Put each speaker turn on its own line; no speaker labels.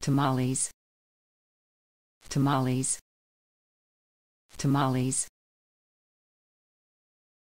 tamales tamales tamales.